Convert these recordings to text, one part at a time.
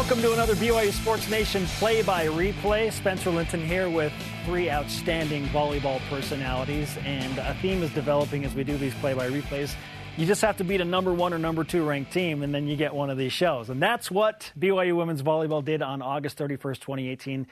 Welcome to another BYU Sports Nation play by replay. Spencer Linton here with three outstanding volleyball personalities, and a theme is developing as we do these play by replays. You just have to beat a number one or number two ranked team, and then you get one of these shows. And that's what BYU women's volleyball did on August 31st, 2018.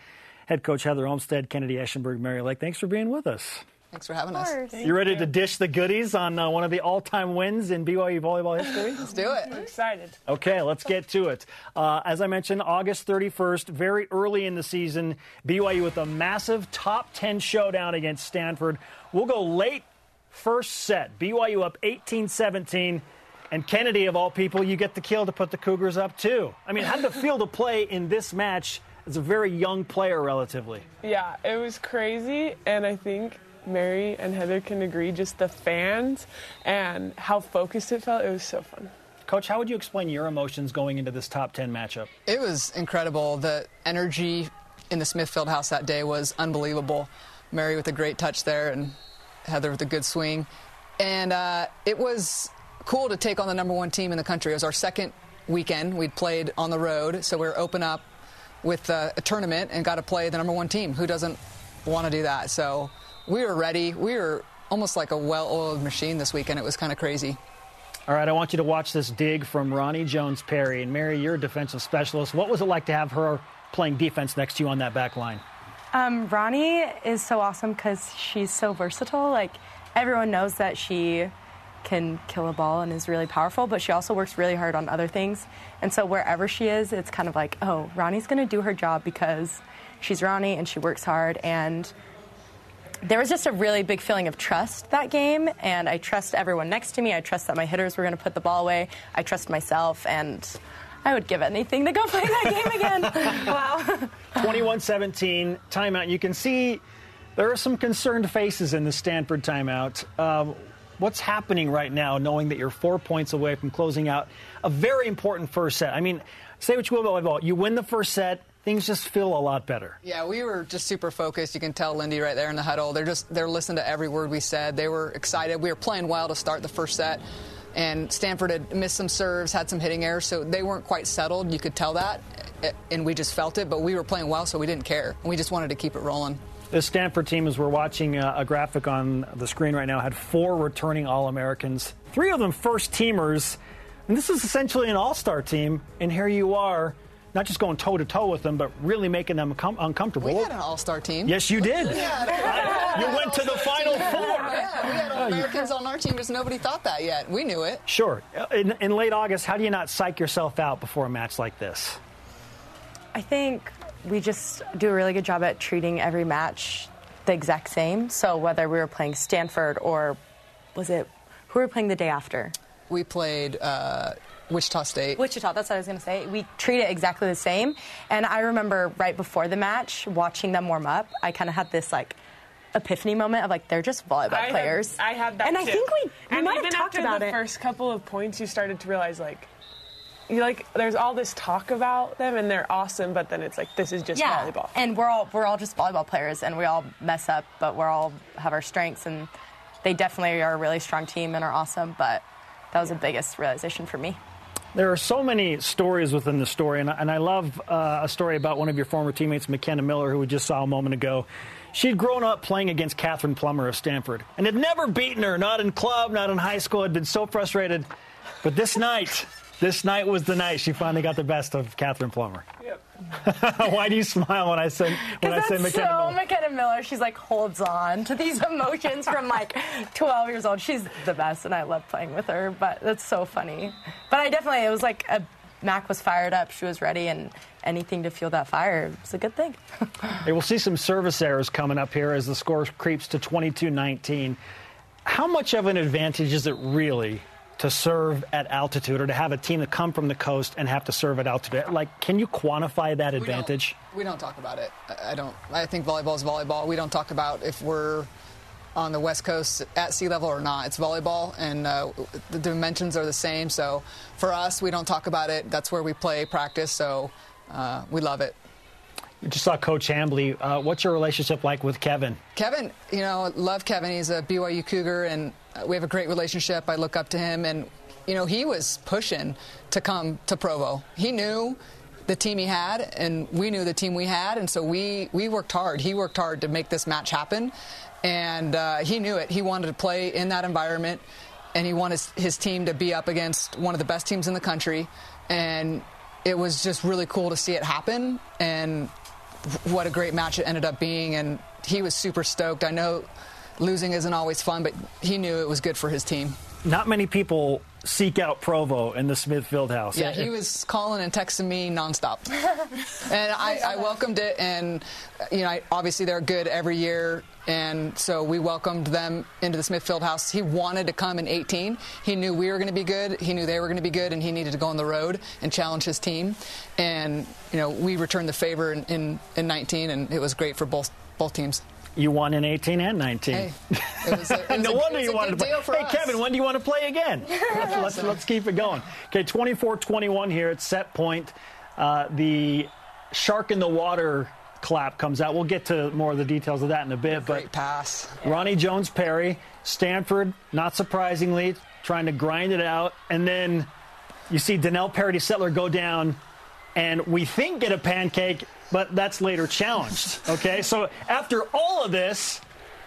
Head coach Heather Olmstead, Kennedy Eschenberg, Mary Lake, thanks for being with us. Thanks for having us. You ready to dish the goodies on uh, one of the all-time wins in BYU volleyball history? Let's do it. I'm excited. Okay, let's get to it. Uh, as I mentioned, August 31st, very early in the season, BYU with a massive top 10 showdown against Stanford. We'll go late first set. BYU up 18 17. And Kennedy, of all people, you get the kill to put the Cougars up too. I mean, how did it feel to play in this match as a very young player, relatively? Yeah, it was crazy, and I think Mary and Heather can agree. Just the fans and how focused it felt. It was so fun. Coach, how would you explain your emotions going into this top 10 matchup? It was incredible. The energy in the Smith Fieldhouse that day was unbelievable. Mary with a great touch there, and Heather with a good swing. And uh, it was cool to take on the number one team in the country. It was our second weekend. We'd played on the road, so we were open up with uh, a tournament and got to play the number one team. Who doesn't want to do that? So we were ready. We were almost like a well-oiled machine this weekend. It was kind of crazy. All right, I want you to watch this dig from Roni Jones Perry. And Mary, you're a defensive specialist. What was it like to have her playing defense next to you on that back line? Um, Roni is so awesome because she's so versatile. Like, everyone knows that she can kill a ball and is really powerful, but she also works really hard on other things. And so wherever she is, it's kind of like, oh, Roni's going to do her job because she's Roni and she works hard. And there was just a really big feeling of trust that game, and I trust everyone next to me. I trust that my hitters were going to put the ball away. I trust myself, and I would give anything to go play that game again. wow. 21 17, timeout. You can see there are some concerned faces in the Stanford timeout. Um, what's happening right now, knowing that you're four points away from closing out a very important first set? I mean, say what you will about volleyball. You win the first set, things just feel a lot better. Yeah, we were just super focused. You can tell Lyndie right there in the huddle. They're just they're listening to every word we said. They were excited. We were playing well to start the first set. And Stanford had missed some serves, had some hitting errors, so they weren't quite settled. You could tell that, and we just felt it. But we were playing well, so we didn't care. And we just wanted to keep it rolling. The Stanford team, as we're watching a, a graphic on the screen right now, had four returning All Americans, three of them first teamers. And this is essentially an all star team. And here you are not just going toe to toe with them, but really making them com- uncomfortable. We had an all-star team. Yes, you did. Yeah, you went to the final four. Yeah, we had Americans on our team. Just nobody thought that yet. We knew it. Sure. In, in late August, how do you not psych yourself out before a match like this? I think we just do a really good job at treating every match the exact same. So whether we were playing Stanford or was it who were we playing the day after? We played. Uh, Wichita State. Wichita, that's what I was going to say. We treat it exactly the same. And I remember right before the match, watching them warm up, I kind of had this like epiphany moment of like they're just volleyball I players. Had, I had that and too. I think we, we and might even have talked after about the it. first couple of points, you started to realize like. You like there's all this talk about them and they're awesome, but then it's like this is just yeah. volleyball. And we're all we're all just volleyball players and we all mess up, but we're all have our strengths and they definitely are a really strong team and are awesome, but that was the biggest realization for me. There are so many stories within the story, and, and I love uh, a story about one of your former teammates, McKenna Miller, who we just saw a moment ago. She'd grown up playing against Kathryn Plummer of Stanford and had never beaten her, not in club, not in high school, had been so frustrated. But this night, this night was the night she finally got the best of Kathryn Plummer. Yep. Why do you smile when I say when I say McKenna so Miller? McKenna Miller. She's like holds on to these emotions from like 12 years old. She's the best, and I love playing with her. But that's so funny. But I definitely it was like a Mac was fired up. She was ready, and anything to fuel that fire is a good thing. Hey, we'll see some service errors coming up here as the score creeps to 22-19. How much of an advantage is it really to serve at altitude or to have a team that come from the coast and have to serve at altitude? Like, can you quantify that advantage? We don't, we don't talk about it. I don't. I think volleyball is volleyball. We don't talk about if we're on the West Coast at sea level or not. It's volleyball, and uh, the dimensions are the same. So for us, we don't talk about it. That's where we play, practice. So uh, we love it. Just saw Coach Hambly. Uh, what's your relationship like with Kevin? Kevin, you know, love Kevin. He's a BYU Cougar, and we have a great relationship. I look up to him, and you know, he was pushing to come to Provo. He knew the team he had, and we knew the team we had, and so we we worked hard. He worked hard to make this match happen, and uh, he knew it. He wanted to play in that environment, and he wanted his, his team to be up against one of the best teams in the country, and it was just really cool to see it happen. And what a great match it ended up being, and he was super stoked. I know losing isn't always fun, but he knew it was good for his team. Not many people seek out Provo in the Smith Fieldhouse. Yeah, he was calling and texting me nonstop, and I, I, welcomed it. And you know, I, obviously they're good every year, and so we welcomed them into the Smith Fieldhouse. He wanted to come in 18. He knew we were going to be good. He knew they were going to be good, and he needed to go on the road and challenge his team. And you know, we returned the favor in, in, in 19, and it was great for both both teams. You won in 18 and 19. Hey, it was a, no a, wonder you wanted to play. Hey, us. Kevin, when do you want to play again? let's, let's, let's, keep it going. Okay, 24-21 here at set point. Uh, the shark in the water clap comes out. We'll get to more of the details of that in a bit. Great but pass. Roni Jones Perry, Stanford, not surprisingly, trying to grind it out, and then you see Danelle Parody Settler go down, and we think get a pancake, but that's later challenged. Okay, so after all of this,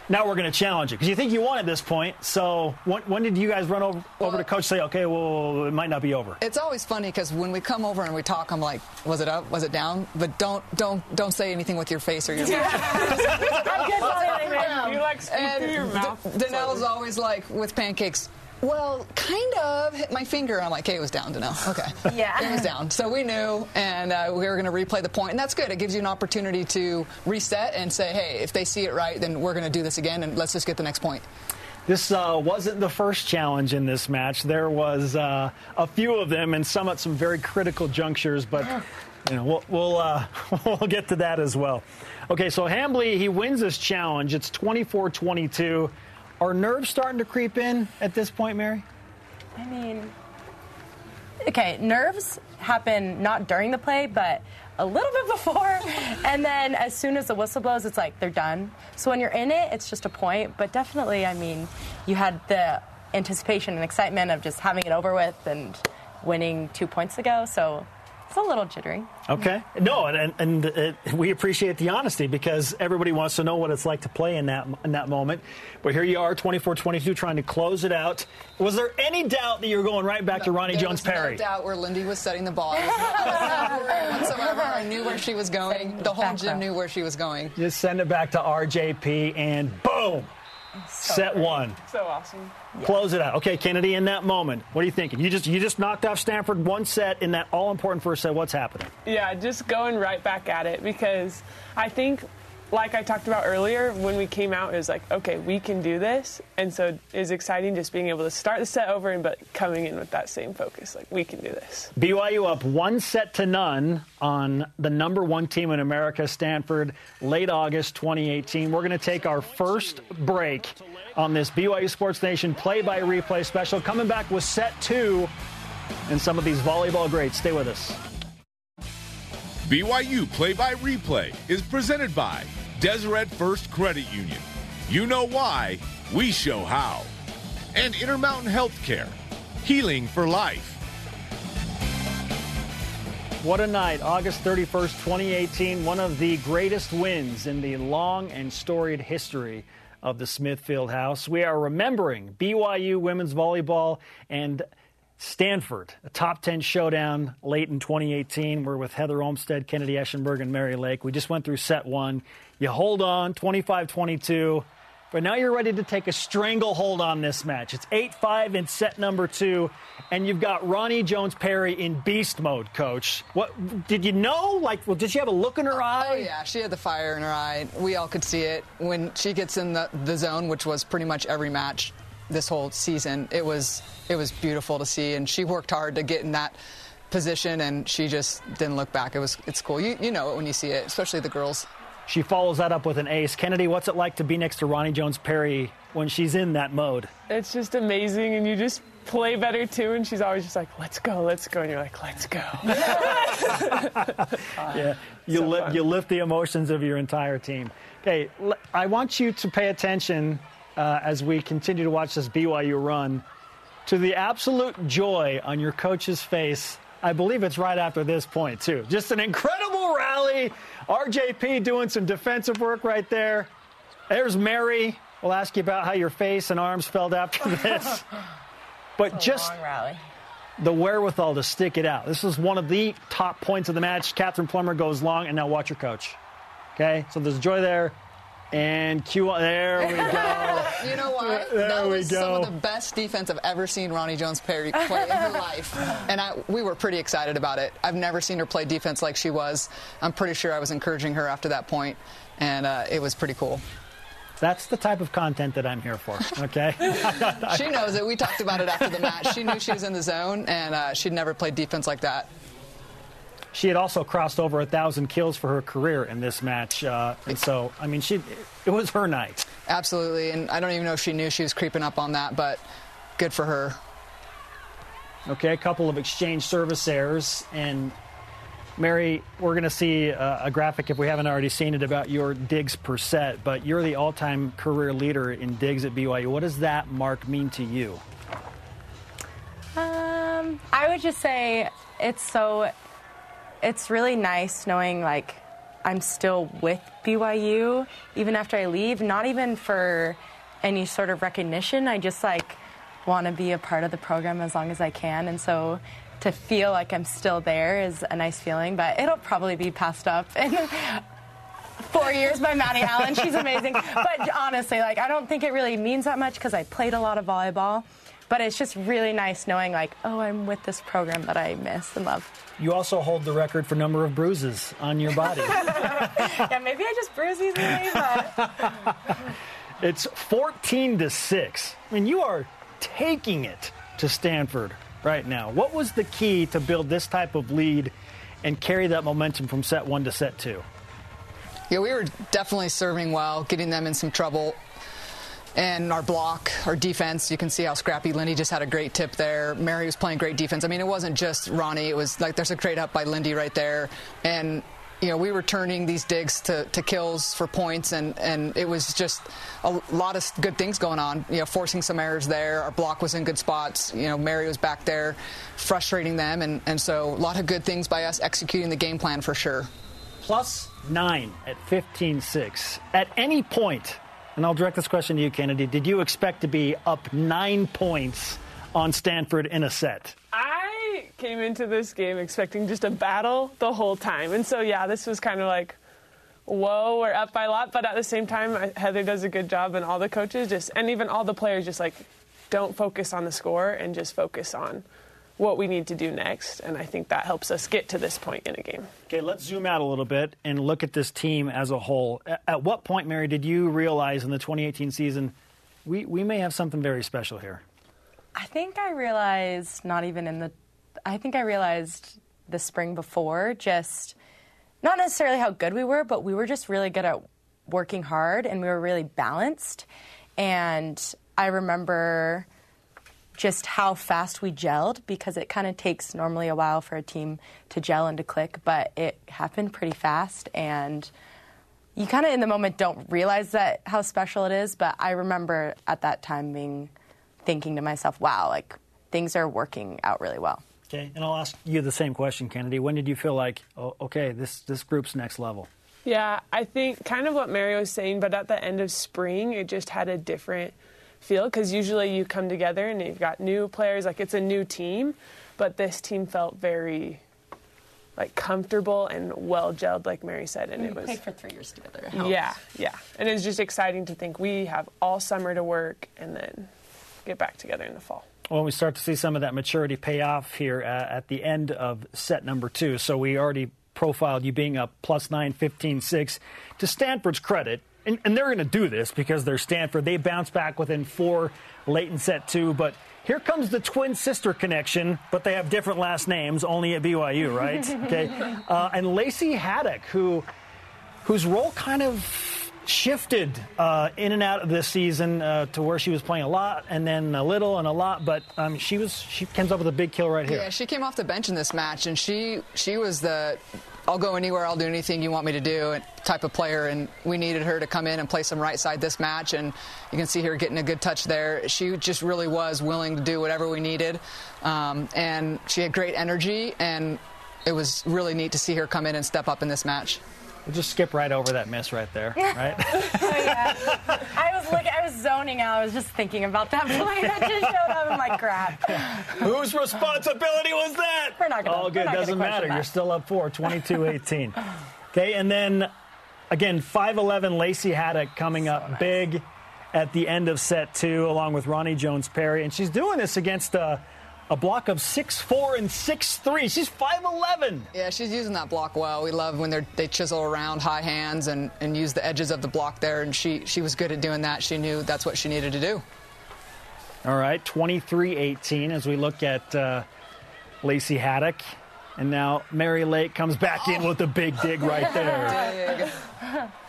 now we're going to challenge it because you think you won at this point. So when, when did you guys run over, well, over to coach say, okay, well, it might not be over? It's always funny because when we come over and we talk, I'm like, was it up? Was it down? But don't don't don't say anything with your face or your mouth. you like speak through your mouth. Danelle's always like with pancakes. Well, kind of hit my finger. I'm like, hey, it was down, Danelle. Okay. Yeah. It was down. So we knew, and uh, we were going to replay the point, and that's good. It gives you an opportunity to reset and say, hey, if they see it right, then we're going to do this again, and let's just get the next point. This uh, wasn't the first challenge in this match. There was uh, a few of them, and some at some very critical junctures. But you know, we'll we'll, uh, we'll get to that as well. Okay, so Hambly he wins this challenge. It's 24-22. Are nerves starting to creep in at this point, Mary? I mean, okay, nerves happen not during the play, but a little bit before. and then as soon as the whistle blows, it's like they're done. So when you're in it, it's just a point. But definitely, I mean, you had the anticipation and excitement of just having it over with and winning two points ago. So it's a little jittery. Okay. No, and, and it, uh, we appreciate the honesty because everybody wants to know what it's like to play in that in that moment. But here you are, 24-22, trying to close it out. Was there any doubt that you were going right back no, to Roni there Jones was Perry? No doubt where Lyndie was setting the ball. I was not, I was not whatsoever. I knew where she was going. The whole gym knew where she was going. Just send it back to RJP and boom. So Set great. one. So awesome. Yeah. Close it out. Okay, Kennedy, in that moment, what are you thinking? You just you just knocked off Stanford one set in that all important first set. What's happening? Yeah, just going right back at it because I think like I talked about earlier, when we came out, it was like, okay, we can do this. And so it's exciting just being able to start the set over and but coming in with that same focus. Like, we can do this. BYU up one set to none on the number one team in America, Stanford, late August 2018. We're going to take our first break on this BYU Sports Nation play by replay special. Coming back with set two and some of these volleyball greats. Stay with us. BYU Play by Replay is presented by Deseret First Credit Union. You know why, we show how. And Intermountain Healthcare, healing for life. What a night, August 31st, 2018. One of the greatest wins in the long and storied history of the Smith Fieldhouse. We are remembering BYU women's volleyball and Stanford, a top 10 showdown late in 2018. We're with Heather Olmstead, Kennedy Eschenberg, and Mary Lake. We just went through set one. You hold on, 25 22. But now you're ready to take a stranglehold on this match. It's 8 5 in set number two, and you've got Roni Jones Perry in beast mode, coach. What did you know? Like, well, did she have a look in her oh, eye? Oh, yeah, she had the fire in her eye. We all could see it. When she gets in the, the zone, which was pretty much every match this whole season, it was it was beautiful to see, and she worked hard to get in that position, and she just didn't look back. It was it's cool. You you know it when you see it, especially the girls. She follows that up with an ace. Kennedy, what's it like to be next to Roni Jones Perry when she's in that mode? It's just amazing, and you just play better too. And she's always just like, "Let's go, let's go," and you're like, "Let's go." yeah, you so lift you lift the emotions of your entire team. Okay, I want you to pay attention uh, as we continue to watch this BYU run to the absolute joy on your coach's face I believe it's right after this point, too. Just an incredible rally. RJP doing some defensive work right there. There's Mary. We'll ask you about how your face and arms felt after this. But just the wherewithal to stick it out. This was one of the top points of the match. Kathryn Plummer goes long, and now watch your coach. Okay, so there's joy there. And Q, there we go. You know what? There that we was some of the best defense I've ever seen Roni Jones Perry play in her life. And I, we were pretty excited about it. I've never seen her play defense like she was. I'm pretty sure I was encouraging her after that point, and uh, it was pretty cool. That's the type of content that I'm here for. Okay. She knows it. We talked about it after the match. She knew she was in the zone, and uh, she'd never played defense like that. She had also crossed over a thousand kills for her career in this match, uh, and so I mean, she it was her night. Absolutely. And I don't even know if she knew she was creeping up on that, but good for her. Okay, a couple of exchange service errors. And Mary, we're going to see a, a graphic, if we haven't already seen it, about your digs per set. But you're the all time career leader in digs at BYU. What does that mark mean to you? Um, I would just say it's so. It's really nice knowing like I'm still with BYU even after I leave. Not even for any sort of recognition. I just like want to be a part of the program as long as I can, and so to feel like I'm still there is a nice feeling. But it'll probably be passed up in four years by Maddie Allen. She's amazing. But honestly, like I don't think it really means that much because I played a lot of volleyball. But it's just really nice knowing, like, oh, I'm with this program that I miss and love. You also hold the record for number of bruises on your body. yeah, maybe I just bruise easily, but it's 14 to 6. I mean, you are taking it to Stanford right now. What was the key to build this type of lead and carry that momentum from set one to set two? Yeah, we were definitely serving well, getting them in some trouble. And our block, our defense, you can see how scrappy Lyndie just had a great tip there. Mary was playing great defense. I mean, it wasn't just Roni. It was like there's a great up by Lyndie right there. And, you know, we were turning these digs to, to kills for points, and, and it was just a lot of good things going on. You know, forcing some errors there. Our block was in good spots. You know, Mary was back there frustrating them. And, and so a lot of good things by us executing the game plan for sure. Plus nine at 15 6. At any point, and I'll direct this question to you, Kennedy. Did you expect to be up nine points on Stanford in a set? I came into this game expecting just a battle the whole time. And so, yeah, this was kind of like, whoa, we're up by a lot. But at the same time, Heather does a good job, and all the coaches just, and even all the players just like, don't focus on the score and just focus on what we need to do next. And I think that helps us get to this point in a game. Okay, let's zoom out a little bit and look at this team as a whole. At what point, Mary, did you realize in the 2018 season we, we may have something very special here? I think I realized not even in the. I think I realized the spring before just not necessarily how good we were, but we were just really good at working hard and we were really balanced. And I remember just how fast we gelled because it kind of takes normally a while for a team to gel and to click, but it happened pretty fast and you kind of in the moment don't realize that how special it is, but I remember at that time being thinking to myself, wow, like things are working out really well. Okay, and I'll ask you the same question, Kennedy. When did you feel like, oh, okay, this, this group's next level? Yeah, I think kind of what Mary was saying, but at the end of spring, it just had a different feel because usually you come together and you've got new players, like it's a new team, but this team felt very like comfortable and well gelled, like Mary said, and it was for three years together. yeah, yeah, and it's just exciting to think we have all summer to work and then get back together in the fall. Well, we start to see some of that maturity pay off here uh, at the end of set number two. So we already profiled you being a plus 9, 15, 6. To Stanford's credit, and, and they're going to do this because they're Stanford, they bounce back within four late in set two. But here comes the twin sister connection, but they have different last names, only at BYU, right? okay. Uh, and Lacey Haddock, who whose role kind of shifted uh, in and out of this season uh, to where she was playing a lot and then a little and a lot, but um, she was she comes up with a big kill right here. Yeah, she came off the bench in this match, and she she was the I'll go anywhere, I'll do anything you want me to do type of player. And we needed her to come in and play some right side this match. And you can see her getting a good touch there. She just really was willing to do whatever we needed. Um, and she had great energy, and it was really neat to see her come in and step up in this match. We'll just skip right over that miss right there, right? oh, yeah. I was looking, I was zoning out. I was just thinking about that play that just showed up. I'm like, crap. Whose responsibility was that? We're not going to. All good. Doesn't matter. That. You're still up four, 22-18. okay, and then again, 5'11 Lacey Haddock coming so up nice. big at the end of set two, along with Roni Jones Perry, and she's doing this against. Uh, a block of six four and six three. She's 5'11. Yeah, she's using that block well. We love when they chisel around high hands and, and use the edges of the block there, and she, she was good at doing that. She knew that's what she needed to do. All right, 23 18 as we look at uh, Lacey Haddock. And now Mary Lake comes back in with a big dig right there.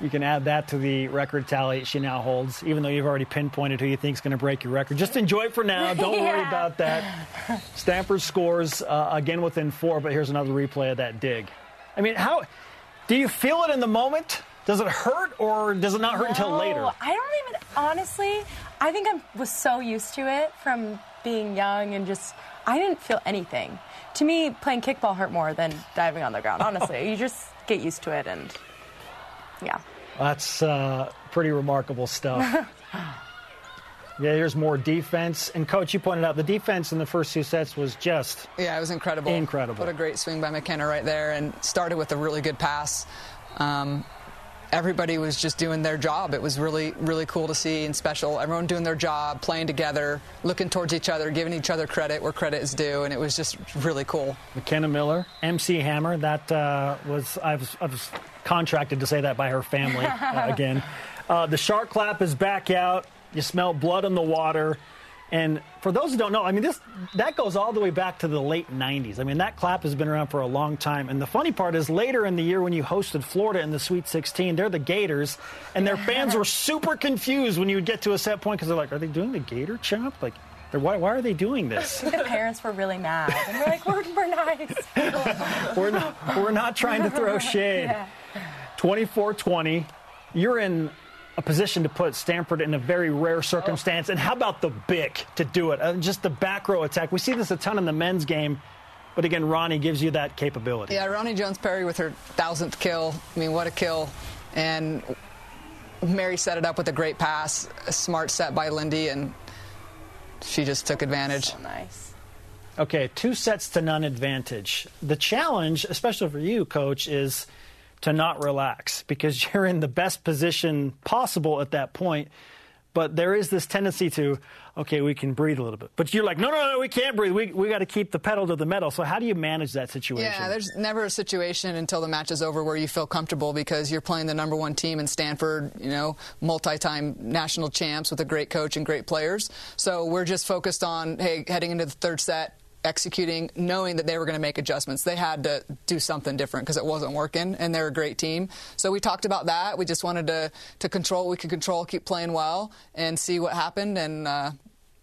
You can add that to the record tally she now holds, even though you've already pinpointed who you think is going to break your record. Just enjoy it for now. Don't yeah. worry about that. Stanford scores uh, again within four, but here's another replay of that dig. I mean, how do you feel it in the moment? Does it hurt, or does it not hurt no, until later? I don't even honestly. I think I was so used to it from being young and just I didn't feel anything. To me, playing kickball hurt more than diving on the ground. Honestly, you just get used to it and yeah. That's uh, pretty remarkable stuff. yeah, here's more defense. And, Coach, you pointed out the defense in the first two sets was just. Yeah, it was incredible. Incredible. What a great swing by McKenna right there and started with a really good pass. Um, everybody was just doing their job. It was really, really cool to see and special. Everyone doing their job, playing together, looking towards each other, giving each other credit where credit is due, and it was just really cool. McKenna Miller, MC Hammer, that uh, was I was, I was contracted to say that by her family uh, again. Uh, the shark clap is back out. You smell blood in the water. And for those who don't know, I mean, this that goes all the way back to the late 90s. I mean, that clap has been around for a long time. And the funny part is, later in the year when you hosted Florida in the Sweet 16, they're the Gators, and their fans were super confused when you would get to a set point because they're like, "Are they doing the Gator chop?" Like, why, why are they doing this? the parents were really mad, and we're like, "We're, we're nice. we're not. We're not trying to throw shade." Yeah. 24-20. You're in a position to put Stanford in a very rare circumstance. And how about the Bic to do it? Uh, just the back row attack. We see this a ton in the men's game. But again, Roni gives you that capability. Yeah, Roni Jones Perry with her thousandth kill. I mean, what a kill. And Mary set it up with a great pass, a smart set by Lyndie, and she just took advantage. So nice. Okay, two sets to none advantage. The challenge, especially for you, coach, is to not relax because you're in the best position possible at that point. But there is this tendency to, okay, we can breathe a little bit. But you're like, no, no, no, we can't breathe. We, we got to keep the pedal to the metal. So how do you manage that situation? Yeah, there's never a situation until the match is over where you feel comfortable because you're playing the number one team in Stanford, you know, multi-time national champs with a great coach and great players. So we're just focused on, hey, heading into the third set, executing, knowing that they were going to make adjustments. They had to do something different because it wasn't working, and they're a great team. So we talked about that. We just wanted to to control what we could control, keep playing well, and see what happened. And uh,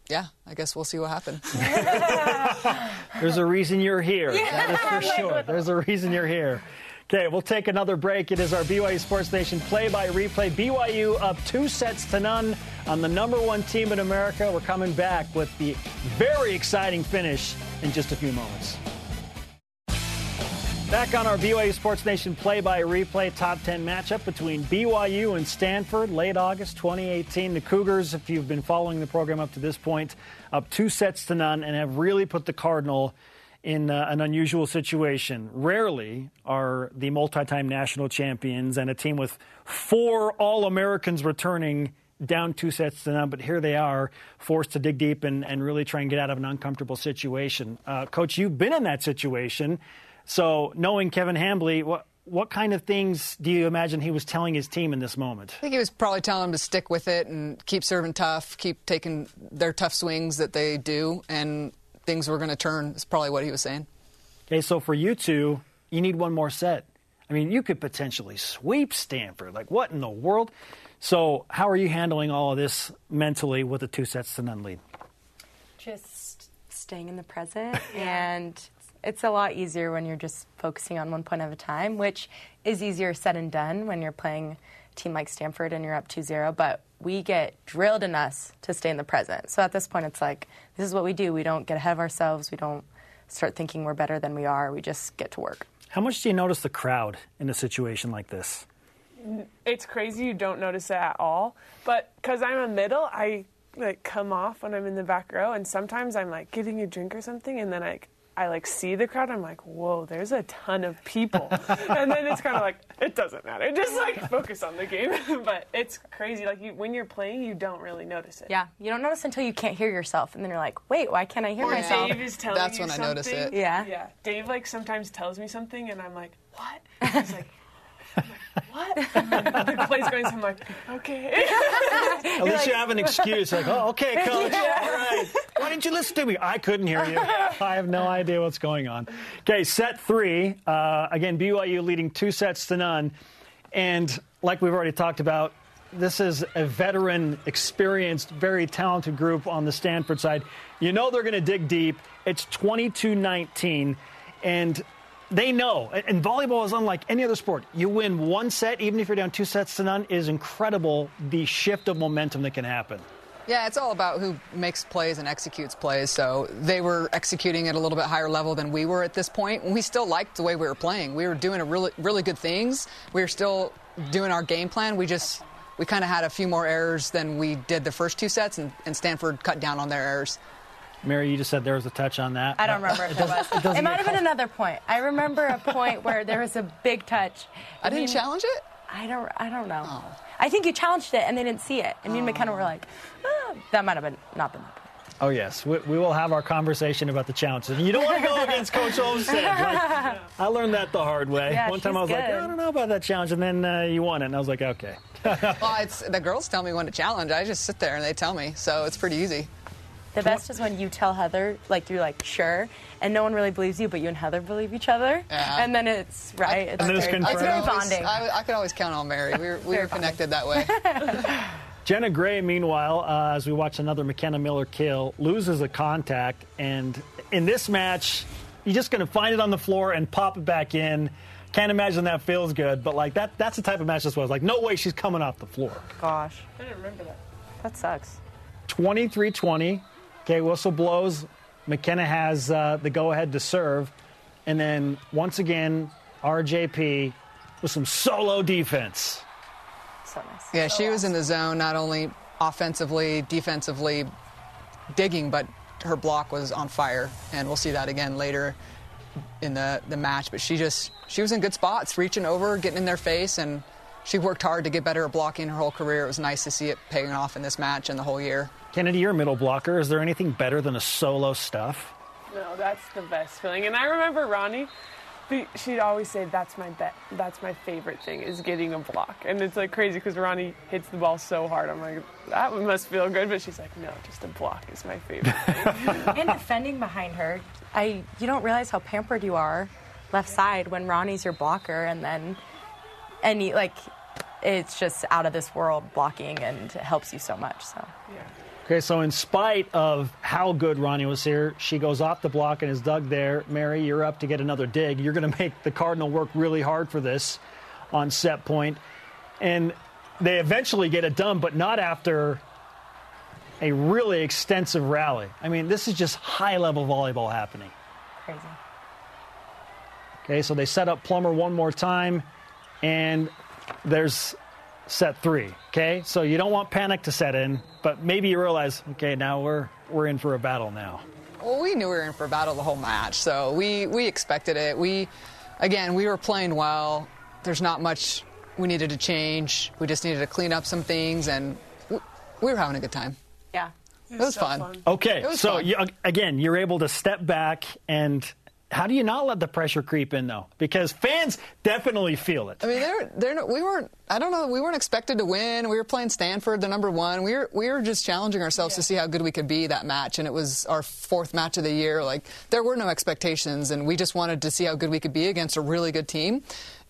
yeah, I guess we'll see what happens. There's a reason you're here. Yeah. That is for sure. There's a reason you're here. Okay, we'll take another break. It is our BYU Sports Nation play by replay. BYU up two sets to none on the number one team in America. We're coming back with the very exciting finish in just a few moments. Back on our BYU Sports Nation play by replay top 10 matchup between BYU and Stanford, late August 2018. The Cougars, if you've been following the program up to this point, up two sets to none and have really put the Cardinal in uh, an unusual situation. Rarely are the multi time national champions and a team with four All Americans returning down two sets to none, but here they are forced to dig deep and, and really try and get out of an uncomfortable situation. Uh, Coach, you've been in that situation. So, knowing Kevin Hambly, what, what kind of things do you imagine he was telling his team in this moment? I think he was probably telling them to stick with it and keep serving tough, keep taking their tough swings that they do, and things were going to turn, is probably what he was saying. Okay, so for you two, you need one more set. I mean, you could potentially sweep Stanford. Like, what in the world? So, how are you handling all of this mentally with a two sets to none lead? Just staying in the present and it's a lot easier when you're just focusing on one point at a time, which is easier said and done when you're playing a team like Stanford and you're up 2-0, but we get drilled in us to stay in the present. So at this point it's like this is what we do. We don't get ahead of ourselves. We don't start thinking we're better than we are. We just get to work. How much do you notice the crowd in a situation like this? It's crazy you don't notice it at all. But because I'm a middle, I like come off when I'm in the back row, and sometimes I'm like getting a drink or something, and then I I like see the crowd. I'm like, whoa, there's a ton of people, and then it's kind of like it doesn't matter. Just like focus on the game. but it's crazy. Like you, when you're playing, you don't really notice it. Yeah, you don't notice until you can't hear yourself, and then you're like, wait, why can't I hear Or myself? Dave is telling That's you when I notice it. Yeah. Yeah. Dave like sometimes tells me something, and I'm like, what? And he's like. Like, what? The play's going, so I'm like, okay. At least you have an excuse. Like, oh, okay, coach. All right. Why didn't you listen to me? I couldn't hear you. I have no idea what's going on. Okay, set three. Uh, again, BYU leading two sets to none. And like we've already talked about, this is a veteran, experienced, very talented group on the Stanford side. You know they're going to dig deep. It's 22 19. And they know, and volleyball is unlike any other sport. You win one set, even if you're down two sets to none, is incredible the shift of momentum that can happen. Yeah, it's all about who makes plays and executes plays. So they were executing at a little bit higher level than we were at this point. We still liked the way we were playing. We were doing a really, really good things. We were still doing our game plan. We just, we kind of had a few more errors than we did the first two sets, and, and Stanford cut down on their errors. Mary, you just said there was a touch on that. I don't remember if it was. It, might have been another point. I remember a point where there was a big touch. I didn't mean, challenge it. I don't. I don't know. I think you challenged it and they didn't see it, and me and McKenna were like, ah, that might have been not been that point. Oh yes, we, we will have our conversation about the challenges. And you don't want to go against Coach Olmstead. Like, I learned that the hard way. Yeah, One time I was she's like, good. I don't know about that challenge, and then uh, you won it, and I was like, okay. Well, it's the girls tell me when to challenge. I just sit there and they tell me, so it's pretty easy. The best is when you tell Heather, like you're like sure, and no one really believes you, but you and Heather believe each other, Yeah. and then it's right. It's, it's very, it's very always- bonding. I, I could always count on Mary. We were, we were connected that way. Jenna Gray, meanwhile, uh, as we watch another McKenna Miller kill, loses a contact, and in this match, you're just going to find it on the floor and pop it back in. Can't imagine that feels good, but like that—that's the type of match this was. Like, no way she's coming off the floor. Gosh, I didn't remember that. that sucks. 23-20. Okay, whistle blows. McKenna has uh, the go-ahead to serve, and then once again, RJP with some solo defense. So nice. Yeah, she was in the zone not only offensively, defensively, digging, but her block was on fire, and we'll see that again later in the, the match. But she just she was in good spots, reaching over, getting in their face, and she worked hard to get better at blocking her whole career. It was nice to see it paying off in this match and the whole year. Kennedy, you're a middle blocker. Is there anything better than a solo stuff? No, that's the best feeling. And I remember Roni, be- she'd always say, "That's my bet. That's my favorite thing is getting a block." And it's like crazy because Roni hits the ball so hard. I'm like, that must feel good. But she's like, "No, just a block is my favorite thing." and defending behind her, I you don't realize how pampered you are, left side when Roni's your blocker, and then and you, like it's just out of this world blocking, and it helps you so much. So yeah. Okay, so in spite of how good Roni was here, she goes off the block and is dug there. Mary, you're up to get another dig. You're going to make the Cardinal work really hard for this on set point. And they eventually get it done, but not after a really extensive rally. I mean, this is just high level volleyball happening. crazy. Okay, so they set up Plummer one more time, and there's set three. Okay, so you don't want panic to set in, but maybe you realize, okay, now we're we're in for a battle now. Well, we knew we were in for a battle the whole match, so we, we expected it. We, again, we were playing well. There's not much we needed to change. We just needed to clean up some things, and w- we were having a good time. Yeah. It was so fun. fun. Okay, was so fun. you, again, you're able to step back and. How do you not let the pressure creep in though? Because fans definitely feel it. I mean, they're, they're, we weren't. I don't know. We weren't expected to win. We were playing Stanford, the number one. We were we were just challenging ourselves to see how good we could be that match, and it was our fourth match of the year. Like there were no expectations, and we just wanted to see how good we could be against a really good team.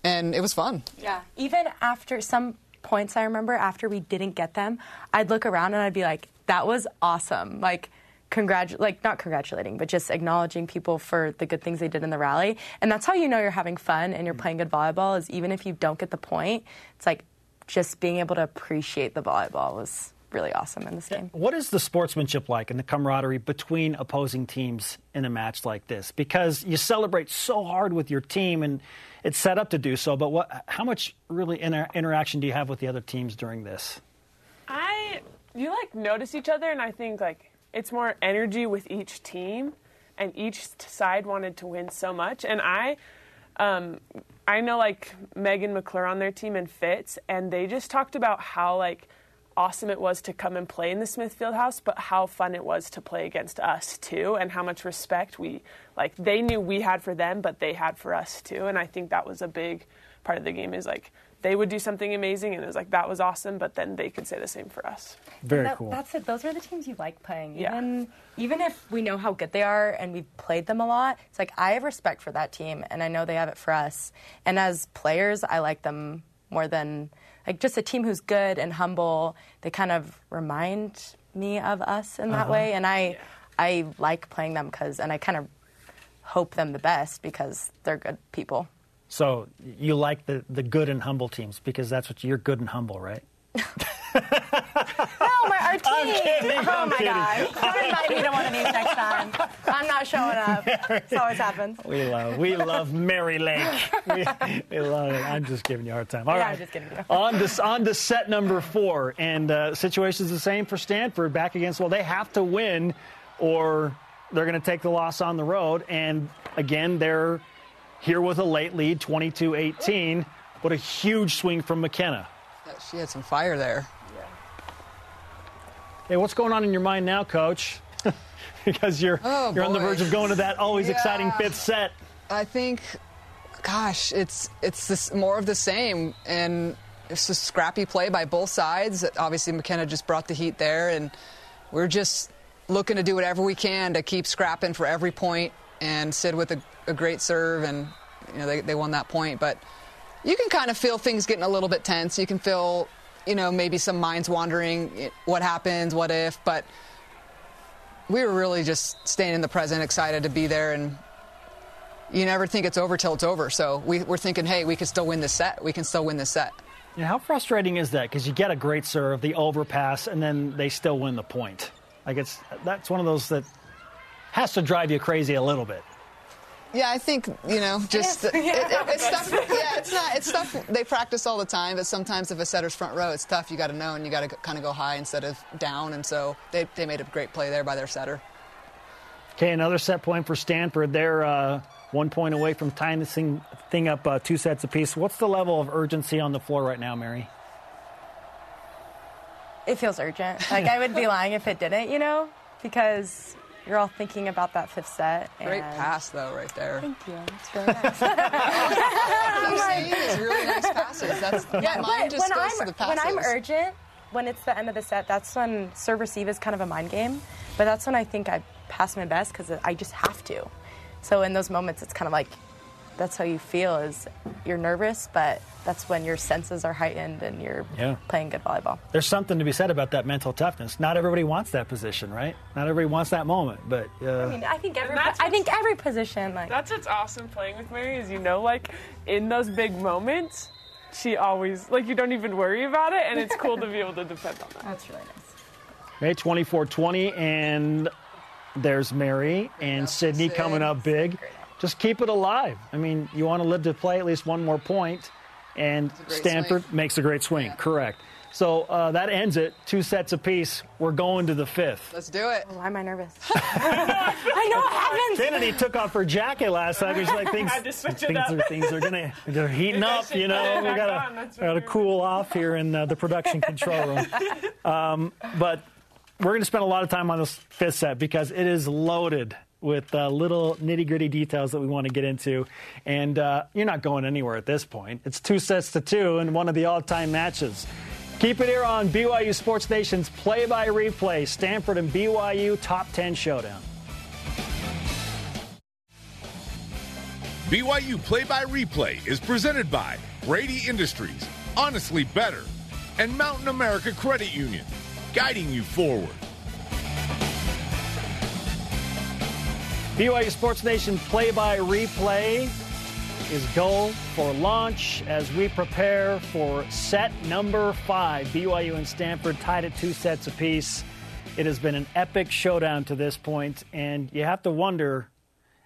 and it was fun. Yeah. Even after some points, I remember after we didn't get them, I'd look around and I'd be like, "That was awesome!" Like. Congratu- like not congratulating, but just acknowledging people for the good things they did in the rally, and that's how you know you're having fun and you're mm-hmm. playing good volleyball. Is even if you don't get the point, it's like just being able to appreciate the volleyball was really awesome in this game. What is the sportsmanship like and the camaraderie between opposing teams in a match like this? Because you celebrate so hard with your team and it's set up to do so, but what, how much really inter- interaction do you have with the other teams during this? I you like notice each other, and I think like it's more energy with each team, and each side wanted to win so much, and I. Um, I know like Meghan McClure on their team and Fitz, and they just talked about how like awesome it was to come and play in the Smith Fieldhouse, but how fun it was to play against us too, and how much respect we like they knew we had for them, but they had for us too. And I think that was a big part of the game is like they would do something amazing, and it was like that was awesome, but then they could say the same for us. Very That- cool. That's it. Those are the teams you like playing. Yeah. Even even if we know how good they are and we've played them a lot, it's like I have respect for that team and I know they have it for us. And as players, I like them more than like just a team who's good and humble. They kind of remind me of us in that uh-huh. way, and I I like playing them because and I kind of hope them the best because they're good people. So you like the, the good and humble teams because that's what you're good and humble, right? Oh my, our team! kidding, oh I'm my kidding. gosh! Don't invite me to one of these next time. I'm not showing up. This always happens. We love we love Mary Lake. We, we love it. I'm just giving you a hard time. All Yeah, right. I'm just kidding you. on to on to set number four, and uh, situation's the same for Stanford. Back against well, they have to win, or they're going to take the loss on the road. And again, they're here with a late lead, 22-18. What a huge swing from McKenna. She had some fire there. Yeah. Hey, what's going on in your mind now, Coach? because you're Oh, you're on the verge of going to that always exciting fifth set. I think, gosh, it's it's this more of the same, and it's a scrappy play by both sides. Obviously, McKenna just brought the heat there, and we're just looking to do whatever we can to keep scrapping for every point. And Sid with a, a great serve, and you know they, they won that point. But you can kind of feel things getting a little bit tense. You can feel, you know, maybe some minds wandering. eh, What happens? What if? But we were really just staying in the present, excited to be there, and you never think it's over till it's over. So we, we're thinking, hey, we can still win this set. We can still win this set. Yeah, how frustrating is that? Because you get a great serve, the overpass, and then they still win the point. Like it's that's one of those that has to drive you crazy a little bit. Yeah, I think you know, just it, it, it's stuff. Yeah, it's not. It's stuff they practice all the time. But sometimes if a setter's front row, it's tough. You got to know, and you got to kind of go high instead of down. And so they they made a great play there by their setter. Okay, another set point for Stanford. They're uh, one point away from tying this thing, thing up uh, two sets apiece. What's the level of urgency on the floor right now, Mary? It feels urgent. Like I would be lying if it didn't, you know, because you're all thinking about that fifth set. Great pass though, right there. Thank you. It's really nice. Keep saying these really nice passes. That's my mind just when goes I'm to the passes. when I'm urgent, when it's the end of the set, that's when serve receive is kind of a mind game. But that's when I think I pass my best because I just have to. So in those moments, it's kind of like that's how you feel is you're nervous, but that's when your senses are heightened and you're Yeah. playing good volleyball. There's something to be said about that mental toughness. Not everybody wants that position, right? Not everybody wants that moment, but uh, I mean, I think every that's I think every position like That's what's awesome playing with Mary is you know like in those big moments, she always like you don't even worry about it, and it's cool to be able to depend on that. that's really nice. May 24-20, and there's Mary and Sydney coming up big. Just keep it alive. I mean, you want to live to play at least one more point, and Stanford swing. makes a great swing. Correct. So uh, that ends it. Two sets apiece. We're going to the fifth. Let's do it. Why am I nervous? I know it happens. Kennedy took off her jacket last night. She's like, things, Had to switch it things. Are, things are gonna, they're heating up. You know, we gotta, gotta cool off here in uh, the production control room. Um, but we're gonna spend a lot of time on this fifth set because it is loaded with uh, little nitty gritty details that we want to get into. And uh, you're not going anywhere at this point. It's two sets to two in one of the all time matches. Keep it here on BYU Sports Nation's play by replay Stanford and BYU top 10 showdown. BYU Play by Replay is presented by Brady Industries, Honestly Better, and Mountain America Credit Union, guiding you forward. BYU Sports Nation play by replay is go for launch as we prepare for set number five. BYU and Stanford tied at two sets apiece. It has been an epic showdown to this point, and you have to wonder